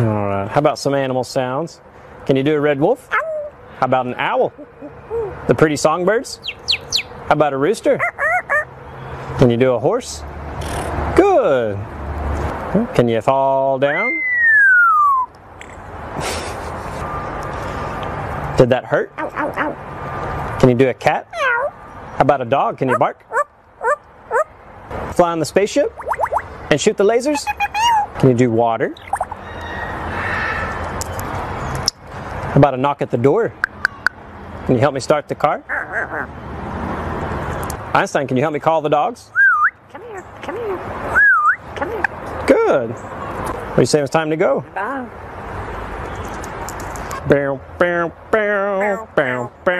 All right. How about some animal sounds? Can you do a red wolf? How about an owl? The pretty songbirds? How about a rooster? Can you do a horse? Good. Can you fall down? Did that hurt? Can you do a cat? How about a dog? Can you bark? Fly on the spaceship? And shoot the lasers? Can you do water? How about a knock at the door? Can you help me start the car? Einstein, can you help me call the dogs? Come here, come here, come here. Good. What do you say it's time to go? Bye. Bow, bow, bow, bow, bow.